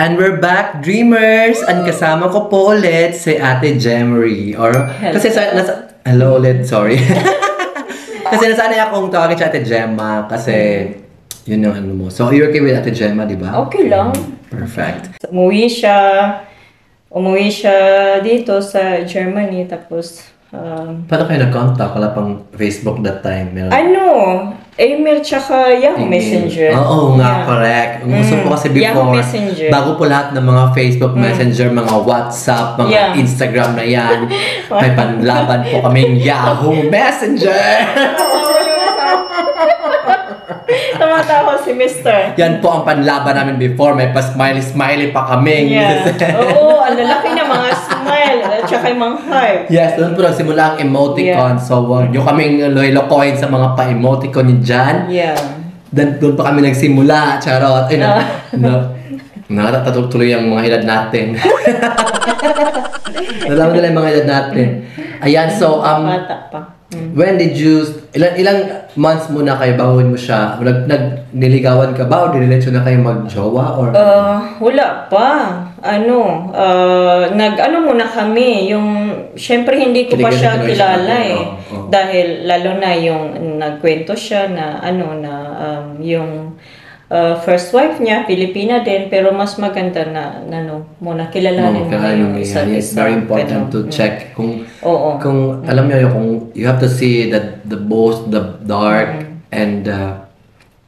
And we're back, Dreamers! And kasama ko po ulit si Ate Jemery. Or, kasi sa, nasa, hello ulit, sorry. kasi nasanay akong tawagin si Ate Gemma kasi yun yung ano mo. So, you're okay with Ate Gemma, di ba? Okay lang. Perfect. Umuwi siya, umuwi siya dito sa Germany, tapos, um, Paano kayo nag-contact? Wala pang Facebook that time. Meron ano, email tsaka Yahoo Messenger. Oo nga, Yeah. correct. Ang gusto Mm. ko kasi Yahoo before, Messenger. Mm. bago po lahat ng mga Facebook Messenger, mga WhatsApp, mga Yeah. Instagram na yan, may panlaban po kaming Yahoo Messenger! Tumatawa si Mister. yan po ang panlaban namin before. May pa-smiley-smiley pa kaming. Yeah. Oo, ang lalaki na mga smile, at tsaka yung mga heart. yes, doon po nagsimula ang emoticon. So, huwag nyo kaming lokohin sa mga pa-emoticon ni Jan. Yeah. Dan, doon pa kami nagsimula. Charot. Ay, na, na, nakatatuloy ang mga edad natin. Nalaman nila yung mga edad natin. Ayan, so, um, Bata pa. Mm. when did you, ilang, ilang months muna kayo bago mo siya, nag, nag, niligawan ka ba o diniretso na kayo mag-jowa? Or, Uh, wala pa. Ano, uh, nag-ano muna kami, yung, syempre hindi ko pa siya kilala eh. Oo, oo. Dahil lalo na yung nagkwento siya na ano, na um, yung uh, first wife niya, Filipina din, pero mas maganda na, na ano, muna kilalanin no, mo na yung isa't It's isa. very important Ganun. to Mm. check kung Oo. kung alam niyo yung kung you have to see that the both the dark and the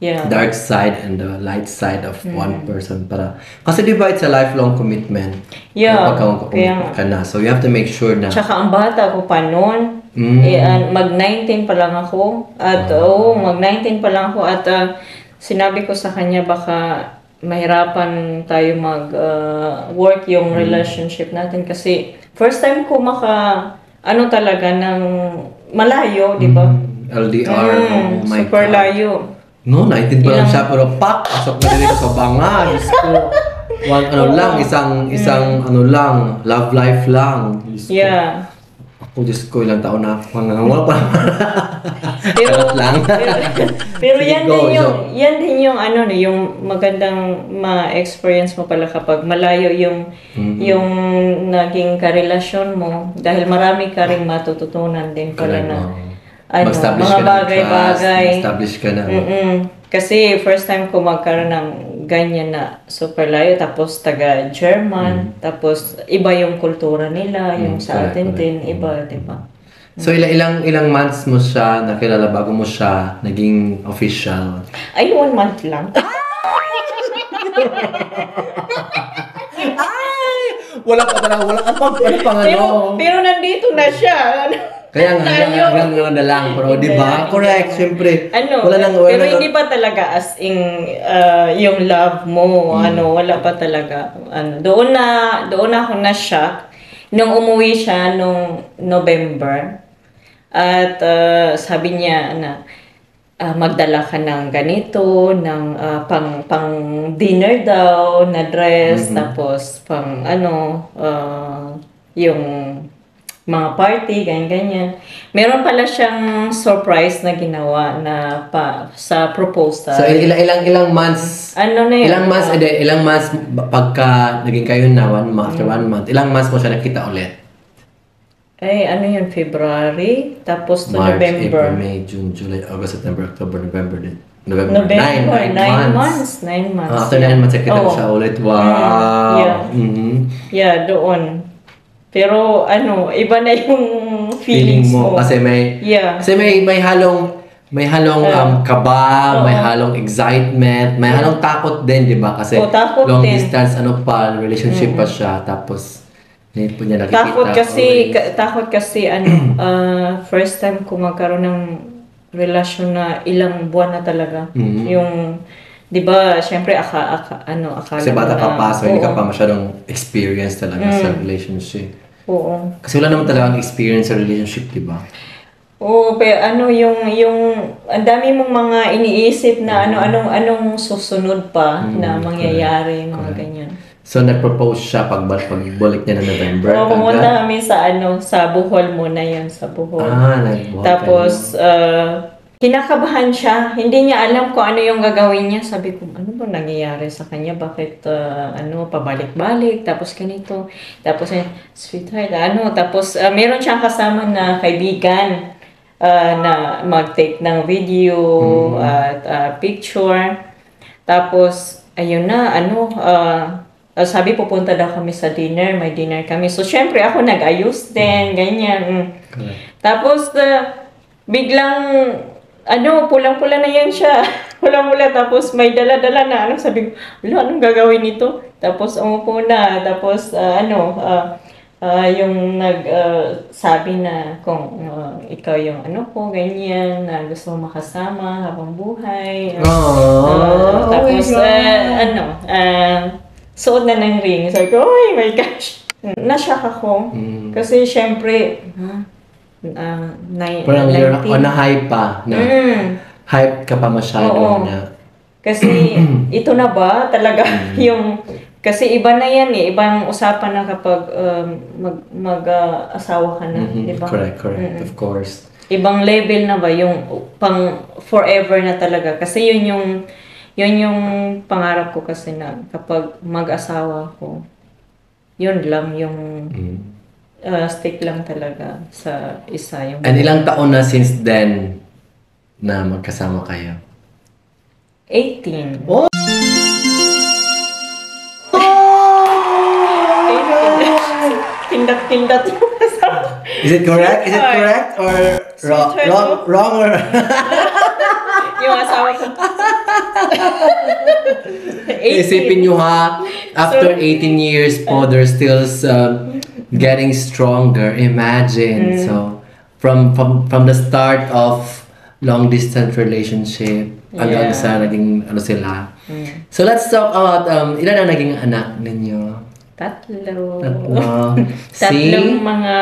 Yeah. dark side and the light side of Mm. one person para kasi di ba it's a lifelong commitment Yeah, kapag kaya- ka na so you have to make sure na Tsaka ang bata ko pa noon, Mm. eh, ah, mag-19 pa lang ako. At oo, mag-19 pa lang ako. At ah, sinabi ko sa kanya baka mahirapan tayo mag-work yung relationship natin. Kasi first time ko maka, ano talaga, ng malayo, di ba? LDR Mm, oh my super God layo. No 19 pa lang siya pero pak pasok na din sa banga Diyos ko one ano lang isang isang ano lang love life lang Diyos ko. Mm. Yeah. ako Diyos ko ilang taon na ako wala pa Pero, Charot lang. pero, pero Sige, yan go, din yung, so- yan din yung ano no, yung magandang ma-experience mo pala kapag malayo yung Mm-hmm. yung naging karelasyon mo dahil marami ka ring matututunan din pala Correct, na oo. Ano, Mag-establish mga ka trust, establish ka na Mm-mm. Kasi first time ko magkaroon ng ganyan na super layo tapos taga German tapos iba yung kultura nila yung Mm, sa atin din iba di ba So ilang ilang ilang months mo siya nakilala bago mo siya naging official? ay one month lang Ay! Wala pa talaga, wala ka pang ano pang pero ano. pero nandito na siya Kaya nga, hanggang, hanggang ano na lang. Pero di ba? Hindi. Correct, syempre. ano Wala nang, wala pero nang, hindi pa talaga as in uh, yung love mo ano wala pa talaga ano doon na doon na ako na shock nung umuwi siya nung November at uh, sabi niya na ah, magdala ka ng ganito, ng ah, pang, pang dinner daw, na dress, tapos pang ano, ah, yung mga party, ganyan-ganyan. Meron pala siyang surprise na ginawa na pa sa proposal. So ilang ilang ilang months ano na yun? Ilang months, ede, ilang months pagka naging kayo na one month, after Mm. one month, ilang months mo siya nakita ulit? Ay, ano yun, February, tapos to March, November. April, May, June, July, August, September, October, November din. November, November, nine, nine, nine, months. months. Nine months. Ah, after nine months, nakita Oo. siya ulit. Wow! Mm, yeah. Mhm. Yeah, doon. Pero ano, iba na yung Feeling feelings mo. mo. Kasi may, yeah. kasi may, may halong, may halong um, kaba, may halong excitement, may halong takot din, di ba? Kasi Oo, takot long din. distance, ano pa, relationship pa siya. Tapos, hindi po niya nakikita. Takot kasi, always. ka- takot kasi ano, ah, first time ko magkaroon ng relasyon na ilang buwan na talaga. Mhm. Yung, di ba, syempre, aka, aka, ano, akala Kasi bata mo ka na- pa, so hindi ka oo, pa masyadong experience talaga sa Mm. relationship. Oo. Kasi wala naman talagang experience sa relationship, di ba? Oo, pero ano yung yung ang dami mong mga iniisip na ano anong anong susunod pa Mm, na mangyayari mga correct. ganyan. So, nag-propose siya pag pagbalik niya na November. Oo, pumunta kami sa ano sa Bohol muna 'yon sa Bohol. Ah, nag Tapos uh, kinakabahan siya. Hindi niya alam kung ano yung gagawin niya. Sabi ko, ano ba nangyayari sa kanya? Bakit, ah, ano, pabalik-balik? Tapos ganito. Tapos, eh, sweetheart, ano? Tapos, ah, meron siyang kasama na kaibigan ah, na mag-take ng video at ah, picture. Tapos, ayun na, ano, ah, ah, sabi pupunta daw kami sa dinner, may dinner kami. So, syempre, ako nag-ayos din, ganyan. mm. Correct. Tapos, ah, biglang, ano, pulang-pula na yan siya. Pulang-pula, tapos may dala-dala na, ano, sabi ko, "Ala, anong gagawin nito? Tapos, umupo na, tapos, ah, ano, ah, ah, yung nag, ah, sabi na kung ah, ikaw yung ano ko, ganyan, na gusto mo makasama habang buhay. Oh, oh my tapos, God. ah, ano, ah, suot na ng ring. Sabi ko, oh my gosh. Nashock ako. Mm. Kasi, syempre, ha? Ah, nine, Parang you're 19. on a hype pa. Na, Mm. Hype ka pa masyado Oo. na. Kasi, ito na ba talaga Mm. yung... Kasi iba na yan eh. Ibang usapan na kapag um, mag, mag-asawa ka na. Mhm, di ba? Correct, correct. Mm-mm. Of course. ibang level na ba yung pang forever na talaga kasi yun yung yun yung pangarap ko kasi na kapag mag-asawa ko yun lang yung Mm. Uh, stick lang talaga sa isa yung And ilang taon na since then na magkasama kayo? 18 Oh! Pindat-pindat yung asawa. Is it correct? Is it correct or wrong? Sweetheart, Wrong, no? wrong or yung asawa ko. 18. Isipin nyo ha, after 18 years po, they're still uh, getting stronger. Imagine. Mm. So, from, from from the start of long distance relationship hanggang Yeah. sa naging ano sila. Mm. So, let's talk about um, ilan ang naging anak ninyo? Tatlo. Tatlo. Tatlong See? mga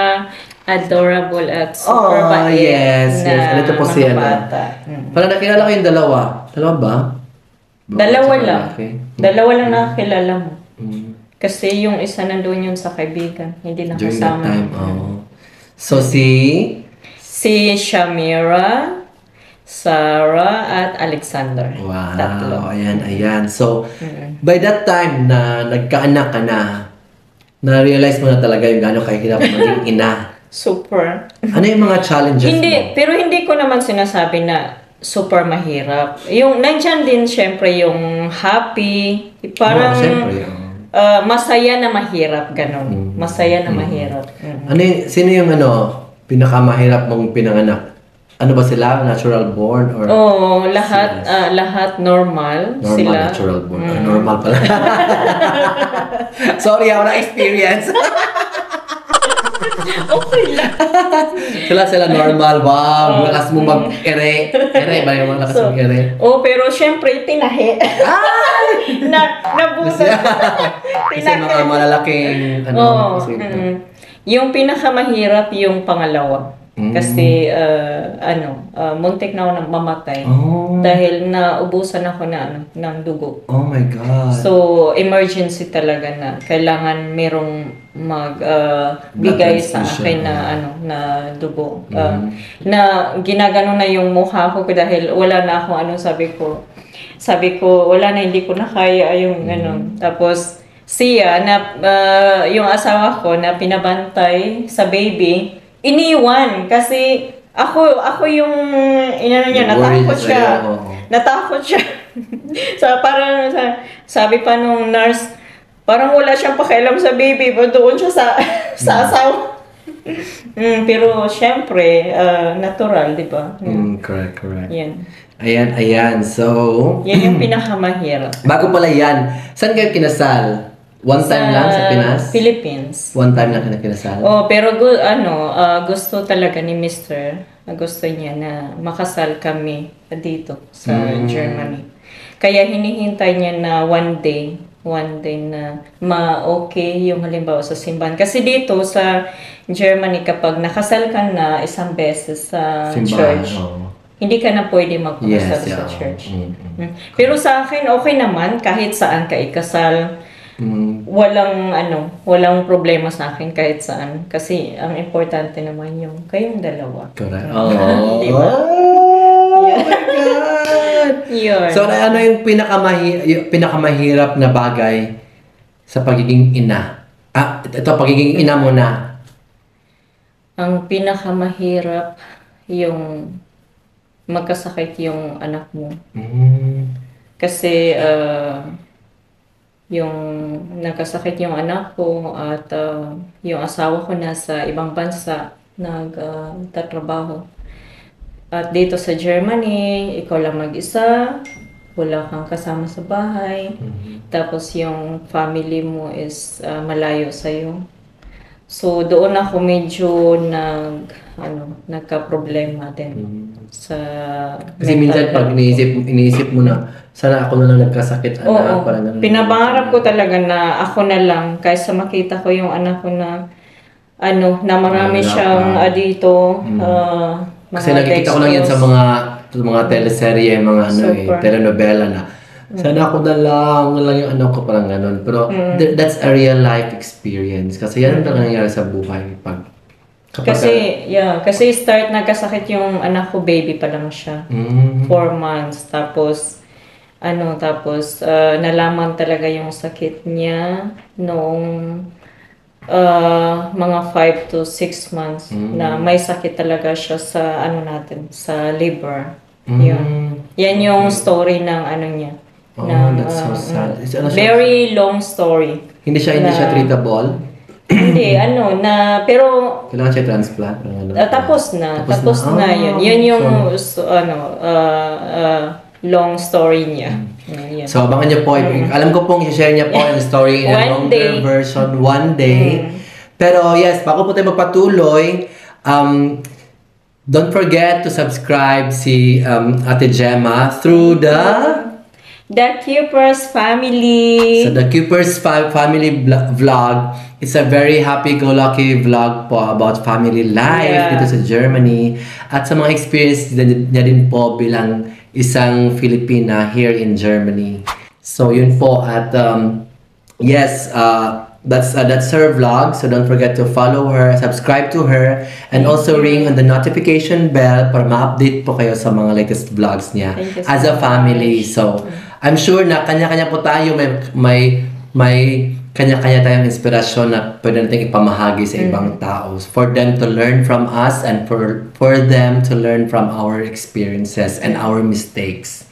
adorable at super Oh, bait yes, na yes. Ito po siya na. Mm. Parang nakilala ko yung dalawa. Dalawa ba? Babae Dalawa at lang. lalaki. Dalawa lang nakakilala mo. Mm. Kasi yung isa nandun yun sa kaibigan. Hindi During that nakasama. time, oh. So, si... Si Shamira, Sarah, at Alexander. Wow, Tatlo. ayan, ayan. So, Mm. by that time na nagkaanak ka na, na-realize mo na talaga yung gano'ng kahirap maging ina. Super. Ano yung mga challenges Hindi, mo? pero hindi ko naman sinasabi na super mahirap. Yung, nandyan din syempre yung happy. Parang, Oo, siyempre, oo. ah, masaya na mahirap, ganun. Mm. Masaya na mahirap. Mm. Ano yung, sino yung ano, pinakamahirap mong pinanganak? Ano ba sila? Natural born or Oo, lahat, ah, lahat normal, normal sila. Mm. natural born? Ah, normal pala. Sorry, na experience. okay lang. sila sila normal. Wow, lakas mo mag-ere. Ere ba yung lakas So, mag-ere? oh, pero syempre, tinahi. na, nabutas. Kasi mga malalaking ano, kasi, mm. Yung pinakamahirap yung pangalawa. Mm. Kasi, ah, ano, ah, muntik na ako nang mamatay. Oh. Dahil naubusan ako na, ano, ng dugo. Oh my God. So, emergency talaga na kailangan merong mag ah, bigay sa akin na ano na dugo. Mm. na ginagano na yung mukha ko dahil wala na ako ano sabi ko. Sabi ko wala na hindi ko na kaya yung Mm. ano. Tapos siya na ah, yung asawa ko na pinabantay sa baby iniwan kasi ako ako yung inano niya natakot siya. Natakot siya. so, parang sa, sabi pa nung nurse, parang wala siyang pakialam sa baby, but doon siya sa, sa asawa. mm, pero syempre, ah, natural, di ba? Mm, correct, correct. Yan. Ayan, ayan. So, Yan yung pinakamahirap. bago pala yan, saan kayo kinasal? One time lang sa Pinas? Philippines. One time lang kayo kinasal? Oh, pero gu- ano, ah, gusto talaga ni Mr. ah, gusto niya na makasal kami dito sa Mm. Germany. Kaya hinihintay niya na one day, one day na ma-okay yung halimbawa sa simbahan. Kasi dito sa Germany, kapag nakasal ka na isang beses sa Simbahan, church, oo. hindi ka na pwede magpakasal Yes, sa yeah. church. Mm, Mm. Pero sa akin, okay naman kahit saan ka ikasal Mm. walang ano, walang problema sa akin kahit saan kasi ang importante naman yung kayong dalawa. Correct. Oh. Di ba? my God! Yun. So, ano ano yung, pinakamahi, yung pinakamahirap na bagay sa pagiging ina? Ah, ito, pagiging ina mo na. Ang pinakamahirap yung magkasakit yung anak mo. Mm. Kasi ah, yung nagkasakit yung anak ko at ah, yung asawa ko nasa ibang bansa nagtatrabaho. at dito sa Germany, ikaw lang mag-isa, wala kang kasama sa bahay. Tapos yung family mo is ah, malayo sa'yo. So doon ako medyo nag ano, nagka-problema din sa Kasi minsan pag iniisip, iniisip mo na, sana ako na lang nagkasakit, anak, Oo. parang ganun. Pinapangarap ko talaga na ako na lang kaysa makita ko yung anak ko na ano, na marami Wala siyang pa. ah, dito, ah, mga Kasi nakikita ko lang yan sa mga mga teleserye, mga ano eh, Super. telenovela na. Sana ako na lang, lang yung anak ko parang ganun. Pero th- that's a real life experience. Kasi yan ang talaga nangyayari sa buhay. Pag, kapag, Kasi, yeah, kasi start nagkasakit yung anak ko, baby pa lang siya. Mm, Four months. Tapos, ano, tapos, ah, nalaman talaga yung sakit niya noong ah, mga 5 to 6 months na may sakit talaga siya sa, ano natin, sa liver. Yun. mm, Yan yung story ng ano niya. Oh, ng, that's so ah, sad. Is- ano very long story. hindi siya, hindi siya na- treatable. Hindi, ano, na, pero Kailangan siya transplant. Ano. Ah, tapos na, tapos, Tapos na, na. yun. Ah, Yun yung so, ano, ah, ah, long story niya. Yun. So, abangan niyo po. Alam ko pong i-share niya po yung story in a Mm. Longer day. Mm. version one day. Pero yes, bago po tayo magpatuloy, um, don't forget to subscribe si um, Ate Gemma through the The Cupers family. So the Cooper's fa- family vlog, it's a very happy-go-lucky vlog po about family life Yeah. dito sa Germany at sa mga experience din- niya din po bilang isang Filipina here in Germany. So yun po at um, yes, uh, that's uh, that's her vlog. So don't forget to follow her, subscribe to her, and also ring on the notification bell para ma-update po kayo sa mga latest vlogs niya Thank you so as a family. So I'm sure na kanya-kanya po tayo may may may kanya-kanya tayong inspirasyon na pwede natin ipamahagi sa ibang tao for them to learn from us and for for them to learn from our experiences and our mistakes.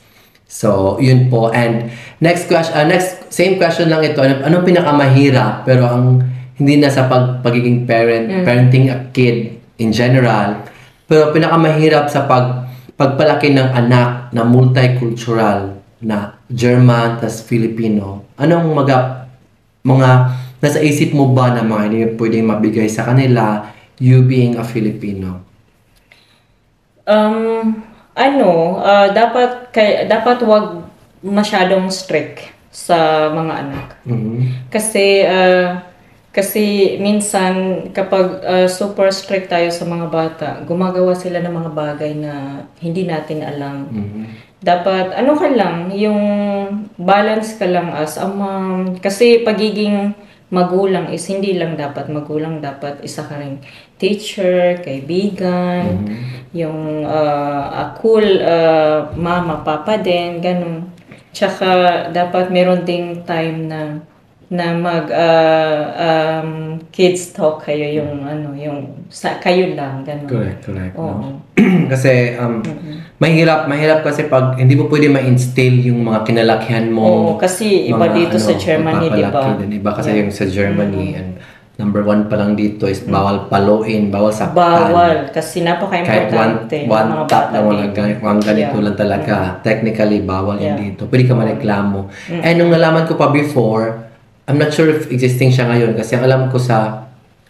So, yun po. And next question, uh, next same question lang ito. Ano, anong pinakamahirap pero ang hindi na sa pag, pagiging parent, parenting a kid in general, pero pinakamahirap sa pag pagpalaki ng anak na multicultural na German tas Filipino. Anong mga mga nasa isip mo ba na mga hindi pwedeng mabigay sa kanila you being a Filipino? Um, ano, ah, dapat kay dapat wag masyadong strict sa mga anak. Mhm. Kasi ah, kasi minsan kapag ah, super strict tayo sa mga bata, gumagawa sila ng mga bagay na hindi natin alam. Mhm. Dapat ano ka lang, yung balance ka lang as a mom. Kasi pagiging magulang is hindi lang dapat magulang, dapat isa ka rin teacher, kaibigan, yung ah, a cool ah, mama, papa din, ganun. Tsaka dapat meron ding time na na mag ah, um, kids talk kayo yung ano yung sa kayo lang ganun. Correct, correct. Oo. No? kasi um, mahirap, mahirap kasi pag hindi mo pwede ma-instill yung mga kinalakihan mo. Oo, kasi iba mga dito sa ano, Germany, di ba? Iba kasi yung sa Germany and number one pa lang dito is bawal paluin, bawal saktan. Bawal kasi Kahit one, napaka-importante ng one mga tap na wala dito. ganito, ang ganito Yeah. lang talaga. Technically, bawal yan Yeah. dito. Pwede ka mareklamo. And nung nalaman ko pa before, I'm not sure if existing siya ngayon kasi ang alam ko sa,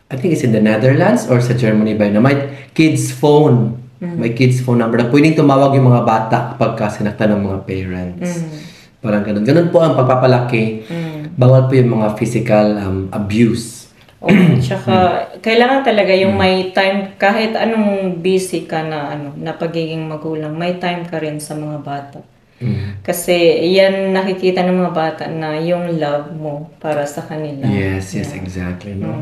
I think it's in the Netherlands or sa Germany ba yun, na may kids phone. May kids phone number na pwedeng tumawag yung mga bata kapag ka sinaktan ng mga parents. Parang ganun. Ganun po ang pagpapalaki. Bawal po yung mga physical um, abuse. Oo, tsaka kailangan talaga yung may time kahit anong busy ka na ano na pagiging magulang, may time ka rin sa mga bata. Mm. Kasi yan nakikita ng mga bata na yung love mo para sa kanila. Yes, yes, exactly. No?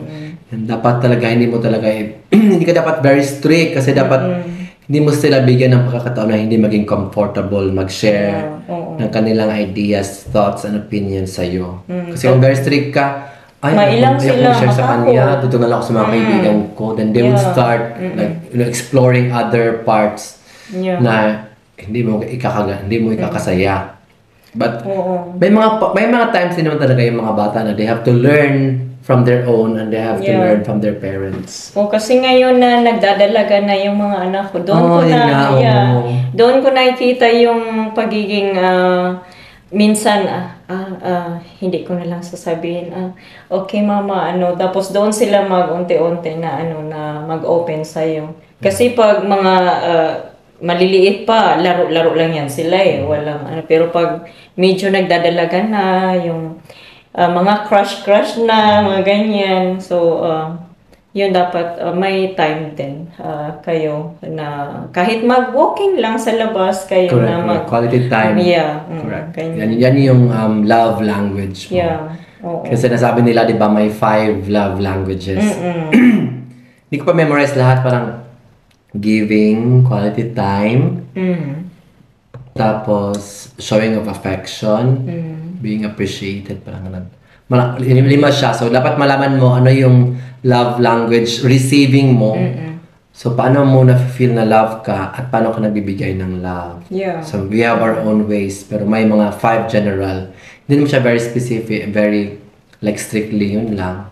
And dapat talaga, hindi mo talaga, hindi ka dapat very strict kasi dapat hindi mo sila bigyan ng pagkakataon na hindi maging comfortable mag-share Yeah, oo. ng kanilang ideas, thoughts, and opinions sa'yo. Kasi kung very strict ka, ay, Mailang sila, kong share sa kanya, lang ako sa mga kaibigan ko. Then they would Yeah. start like you know, exploring other parts Yeah. na hindi mo ikakaga, hindi mo ikakasaya. But Oo. may mga may mga times din naman talaga yung mga bata na they have to learn from their own and they have to Yeah. learn from their parents. O kasi ngayon na nagdadalaga na yung mga anak ko, doon Oh, ko na, yeah, oo. doon ko nakikita yung pagiging, ah, minsan, ah, ah, ah, hindi ko na lang sasabihin, ah, okay mama, ano, tapos doon sila mag-unti-unti na, ano, na mag-open sa'yo. Kasi pag mga, ah, maliliit pa, laro-laro lang yan sila eh, walang, ano, pero pag medyo nagdadalaga na, yung, ah, mga crush-crush na, mga ganyan, so, ah, yun dapat uh, may time din uh, kayo na kahit mag-walking lang sa labas kayo Correct. na mag. Quality time. Yeah, mm, Correct. ganyan. Yan, yan yung um, love language mo. Yeah. Oo. Kasi nasabi nila, di ba, may five love languages. Hindi ko pa memorize lahat. Parang giving, quality time, Mm. tapos showing of affection, Mm. being appreciated, parang ganun. Lima siya. So, dapat malaman mo ano yung love language receiving mo. So, paano mo na-feel na love ka at paano ka nagbibigay ng love. Yeah. So, we have our own ways. Pero may mga five general. Hindi naman siya very specific, very like strictly yun lang.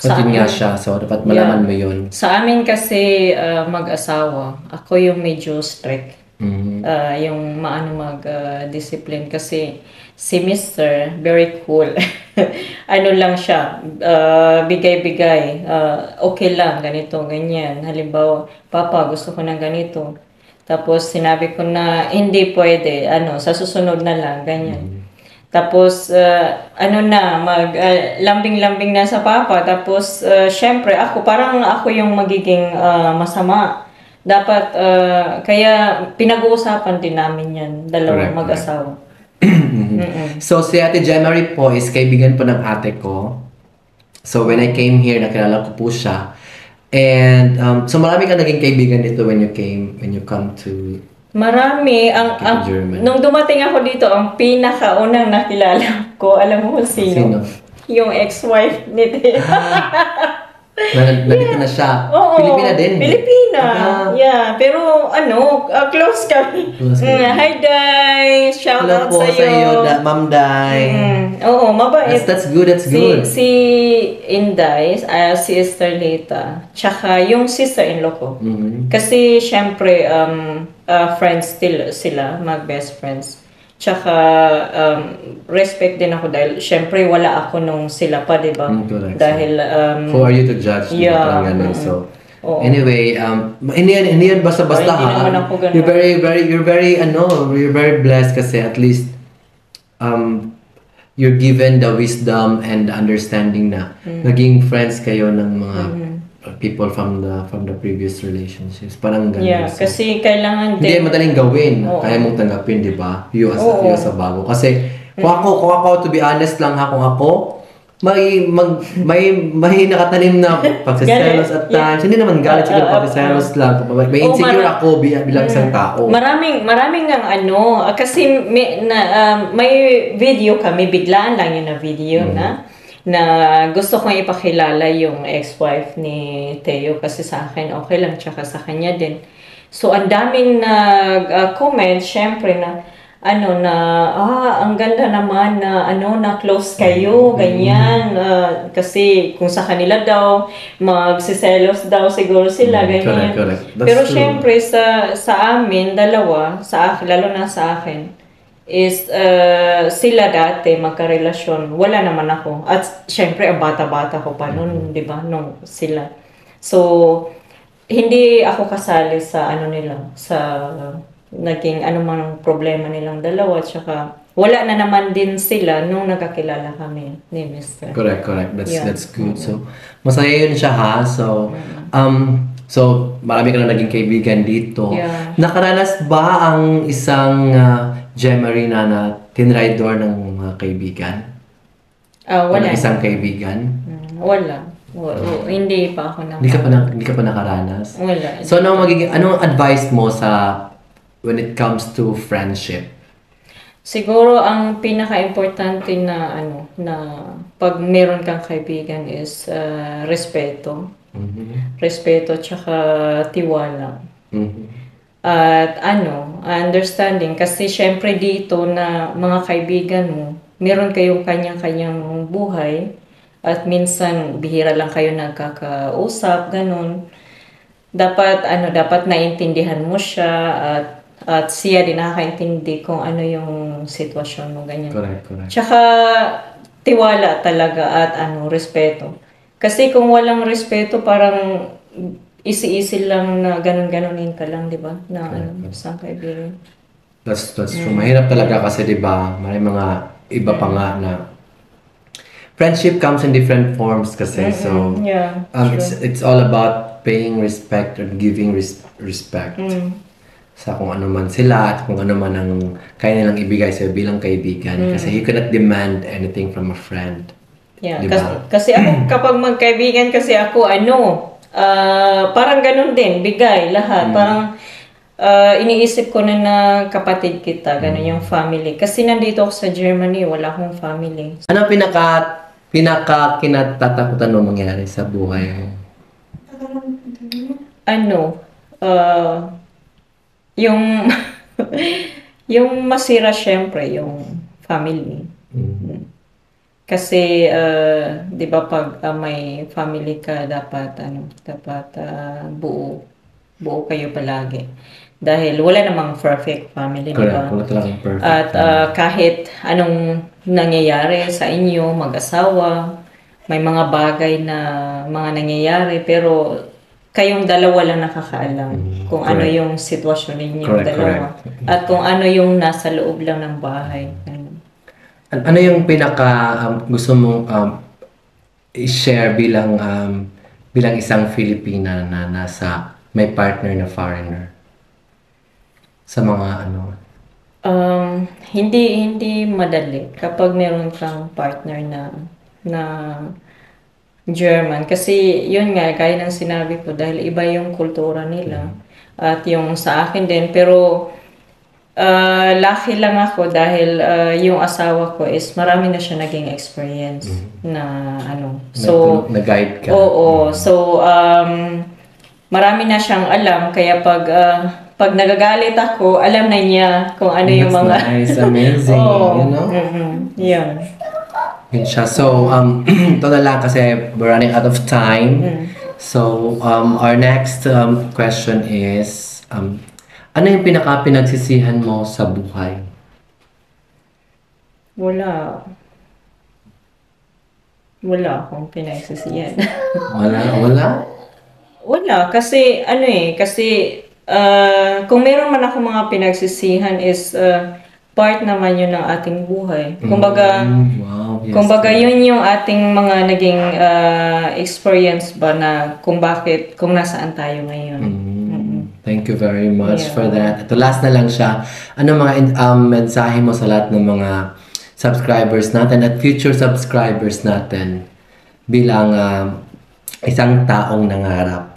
So, Sa yun nga siya. So, dapat malaman mo yun. Sa amin kasi uh, mag-asawa, ako yung medyo strict. Uh, yung maano mag-discipline kasi si Mr. very cool. ano lang siya, uh, bigay-bigay, uh, okay lang, ganito, ganyan. Halimbawa, Papa, gusto ko ng ganito. Tapos sinabi ko na hindi pwede, ano, sa susunod na lang, ganyan. Tapos, uh, ano na, mag, uh, lambing-lambing na sa papa. Tapos, uh, syempre, ako, parang ako yung magiging uh, masama. Dapat, uh, kaya pinag-uusapan din namin yan, dalawang Correct, mag-asawa. So, si Ate Jemary po is kaibigan po ng ate ko. So, when I came here, nakilala ko po siya. And, um, so marami ka naging kaibigan dito when you came, when you come to Marami. Ang, ang, German. nung dumating ako dito, ang pinakaunang nakilala ko, alam mo kung sino? Sino? Yung ex-wife ni Tia. na, nandito na siya. Oo. Pilipina din. Pilipina. Ah. Yeah. Pero ano, uh, close kami. Close Mm, kami. hi, Day. Shout Hello out po sa iyo, da, Ma'am Day. Mm, oo, mabait. That's, that's good, that's si, good. Si Inday, ah, si Esterlita, tsaka yung sister-in-law ko. Mhm. Kasi, syempre, um, ah, friends still sila, mag-best friends. Tsaka, um, respect din ako dahil, syempre, wala ako nung sila pa, di ba? Mm, correct. Dahil, um, Who are you to judge? Yeah. Parang ganun. Mm-mm. So, Oo. anyway, um, hindi yan, hindi yan basta-basta ha. naman ako ganun. You're very, very, you're very, ano, you're very blessed kasi at least, um, you're given the wisdom and the understanding na Mm. naging friends kayo ng mga Mm-hmm. People from the from the previous relationships. Parang ganun. Yeah, So, kasi kailangan hindi din. yan madaling gawin. Oo. Kaya mong tanggapin, di ba? You as, Oo. you as a bago. Kasi, kung ako, kung ako, to be honest lang ha, kung ako, may, mag, may, may nakatanim na pagsiselos at times. Hindi naman galit, siguro Ah, ah, pagsiselos lang. May insecure mara- ako bilang, bilang isang tao. Maraming, maraming ng ano, ah, kasi may, na, um, may video kami, biglaan lang yun na video Mm. na, na gusto kong ipakilala yung ex-wife ni Teo kasi sa akin okay lang, tsaka sa kanya din. So, ang daming nag-comment, syempre na, ano na, ah, ang ganda naman na, ano, na close kayo, ganyan. ah, kasi kung sa kanila daw, magsiselos daw siguro sila, Mm, ganyan. correct, correct. That's Pero true. syempre, sa, sa amin, dalawa, sa akin, lalo na sa akin, is uh, sila dati magkarelasyon. Wala naman ako. At syempre, ang bata-bata ko pa noon, di ba? Nung sila. So, hindi ako kasali sa ano nila, sa naging anumang problema nilang dalawa. Tsaka, wala na naman din sila nung nagkakilala kami ni Mr. Correct, correct. That's Yeah. that's good. So, masaya yun siya ha. So, um, so marami ka na naging kaibigan dito. Yeah. Nakaranas ba ang isang uh, Gemary na na tinraidor ng mga kaibigan? Ah, wala. ng isang kaibigan? Mm, Wala. O- o- hindi pa ako na. Hindi ka pa, na, hindi ka pa nakaranas? Wala. So, anong, magiging, anong advice mo sa when it comes to friendship? Siguro ang pinaka-importante na ano na pag meron kang kaibigan is ah, respeto. Mhm. Respeto tsaka tiwala. Mhm. At ano, understanding kasi syempre dito na mga kaibigan mo, meron kayong kanya-kanyang buhay at minsan bihira lang kayo nagkakausap, ganun. Dapat ano, dapat naintindihan mo siya at at siya din nakakaintindi kung ano yung sitwasyon mo, ganyan. Correct, correct. Tsaka tiwala talaga at ano, respeto. Kasi kung walang respeto, parang isi-isi lang na ganun-ganunin ka lang, di ba? Na ano, isang kaibigan. That's, that's true. Mahirap talaga kasi, di ba, may mga iba pa nga na friendship comes in different forms kasi. So, Yeah. um, it's, it's all about paying respect and giving res- respect sa kung ano man sila at kung ano man ang kaya nilang ibigay sa'yo bilang kaibigan. Kasi you cannot demand anything from a friend. Yeah, Di kasi, kasi ako, kapag magkaibigan kasi ako, ano, ah, parang ganun din, bigay, lahat. Parang ah, iniisip ko na na kapatid kita, ganun yung family. Kasi nandito ako sa Germany, wala akong family. Ano pinaka pinaka kinatatakutan mo mangyari sa buhay mo? Ano, ah, yung, yung masira syempre, yung family. Mhm. Kasi, ah, di ba pag ah, may family ka, dapat, ano, dapat ah, buo. Buo kayo palagi. Dahil wala namang perfect family, di ba? Wala talagang perfect. At ah, kahit anong nangyayari sa inyo, mag-asawa, may mga bagay na mga nangyayari, pero kayong dalawa lang nakakaalam kung ano correct. yung sitwasyon ninyo Correct, dalawa. correct. At kung ano yung nasa loob lang ng bahay. Ganun. An- ano yung pinaka um, gusto mong um, i-share bilang um, bilang isang Filipina na nasa may partner na foreigner? Sa mga ano? Um, hindi hindi madali kapag meron kang partner na na German kasi yun nga gaya ng sinabi ko dahil iba yung kultura nila at yung sa akin din pero uh, lucky lang ako dahil uh, yung asawa ko is marami na siya naging experience na ano so na, guide ka? Oo. So, um, marami na siyang alam. Kaya pag, ah, pag nagagalit ako, alam na niya kung ano yung That's mga... nice, amazing, Oo. you know? Mhm. Yun. Yun siya. So, um, ito na lang kasi we're running out of time. So, um, our next um, question is, um, ano yung pinaka pinagsisihan mo sa buhay? Wala. Wala akong pinagsisiyan. Wala? Wala? Wala. Kasi, ano eh, kasi, ah, kung meron man ako mga pinagsisihan is, ah, part naman yun ng ating buhay. Kumbaga, Mm, wow, yes. Kumbaga, yun yung ating mga naging ah, experience ba na kung bakit, kung nasaan tayo ngayon. Mm, Thank you very much Yeah. for that. Ito, last na lang siya. Ano mga um, mensahe mo sa lahat ng mga subscribers natin at future subscribers natin bilang um, isang taong nangarap?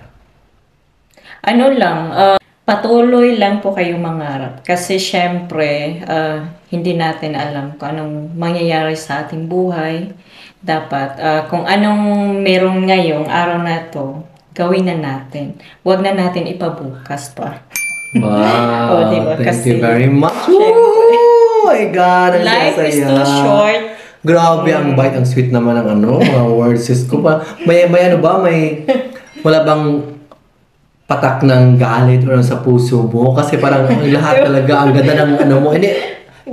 Ano lang, ah, patuloy lang po kayong mangarap. Kasi syempre, ah, hindi natin alam kung anong mangyayari sa ating buhay. Dapat, ah, kung anong meron ngayong araw na to, gawin na natin. Huwag na natin ipabukas pa. Wow, Oh, diba? thank Kasi- you very much. Oh my God, ang Life is saya. too short. Grabe, ang bite, ang sweet naman ng ano, mga words ko pa. May, may ano ba, may, wala bang patak ng galit or sa puso mo? Kasi parang ang lahat talaga, ang ganda ng ano mo. Hindi,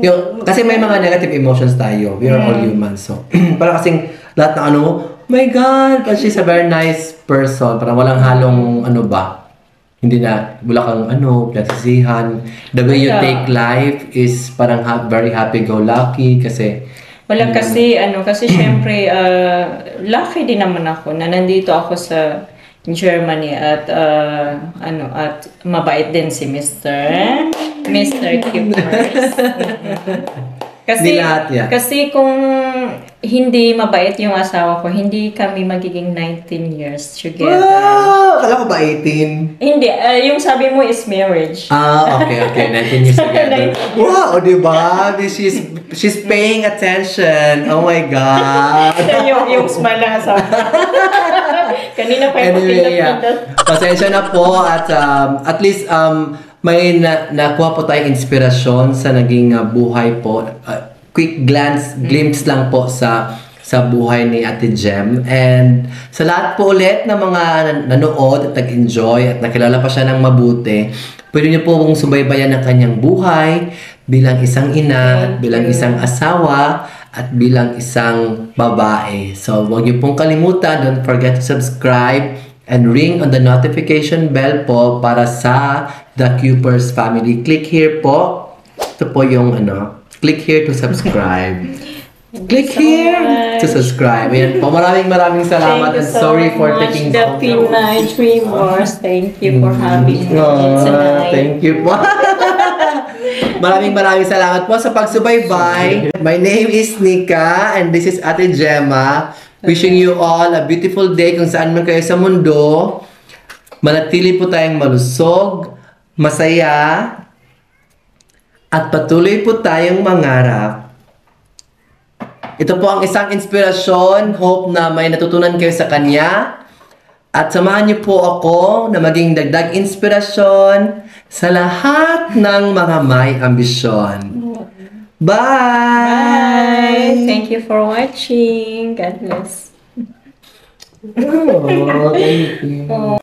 yung, kasi may mga negative emotions tayo. We are all human. So, parang kasing lahat ng ano my God, but she's a very nice person. Parang walang halong ano ba, hindi na, wala kang ano, pinagsisihan. The way you take life is parang ha- very happy-go-lucky kasi Wala kasi, ano, kasi syempre, ah, lucky din naman ako na nandito ako sa Germany at, ah, ano, at mabait din si Mr. Mr. Kippers. Kasi, yan. kasi kung hindi mabait yung asawa ko, hindi kami magiging 19 years together. Wow! Kala ko ba 18? Hindi, ah, yung sabi mo is marriage. Ah, okay, okay. 19 years together. wow, di ba? She's, she's paying attention. Oh my God. yung, yung smile lang sa Kanina pa yung Anyway, yeah. Pasensya na po at um, at least um, may na, nakuha po tayong inspirasyon sa naging uh, buhay po. Uh, quick glance, glimpse lang po sa sa buhay ni Ate Jem. And sa lahat po ulit ng mga nan- nanood at nag-enjoy at nakilala pa siya ng mabuti, pwede niyo po pong subaybayan ang kanyang buhay bilang isang ina, bilang isang asawa, at bilang isang babae. So, huwag niyo pong kalimutan, don't forget to subscribe and ring on the notification bell po para sa The Cupers family. Click here po. Ito po yung ano, click here to subscribe. click so here much. to subscribe. Ayan po, maraming maraming salamat and so sorry for much, taking the so Pinay Dreamers. Thank you for having me tonight. thank you po. maraming maraming salamat po sa pagsubaybay. My name is Nika and this is Ate Gemma. Wishing you all a beautiful day kung saan man kayo sa mundo. Manatili po tayong malusog, masaya, at patuloy po tayong mangarap. Ito po ang isang inspirasyon. Hope na may natutunan kayo sa kanya. At samahan niyo po ako na maging dagdag inspirasyon sa lahat ng mga may ambisyon. Bye! Bye! Thank you for watching. God bless. Oh, thank you. Oh.